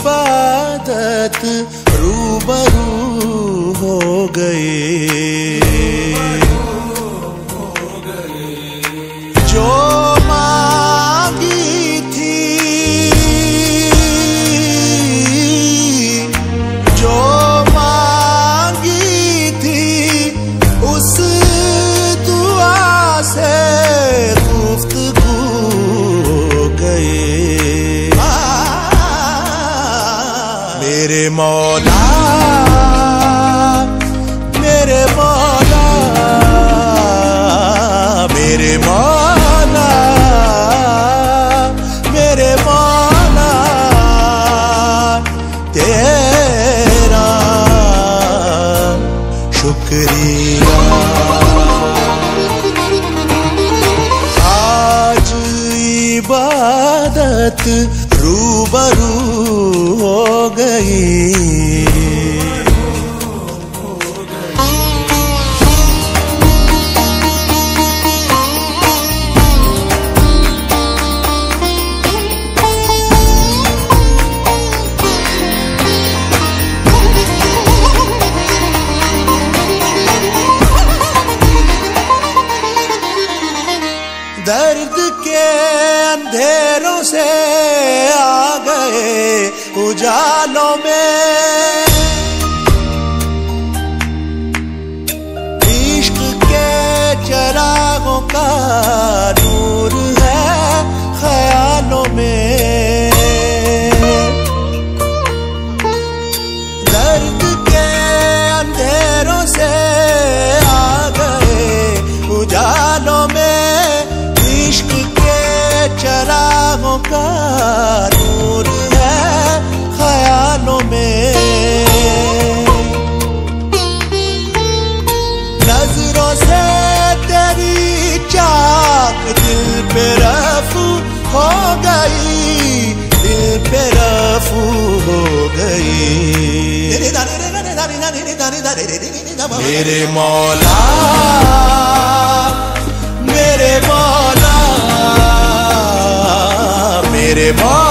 इबादत रूबरू हो गए। मेरे मौला मेरे मौला मेरे मौला मेरे मौला तेरा शुक्रिया। आज इबादत रूबरू हो गई दर्द के अंधेरों से आ गए उजालों में गई दिल पे रफू हो गई मेरे मौला मेरे मौला मेरे मौला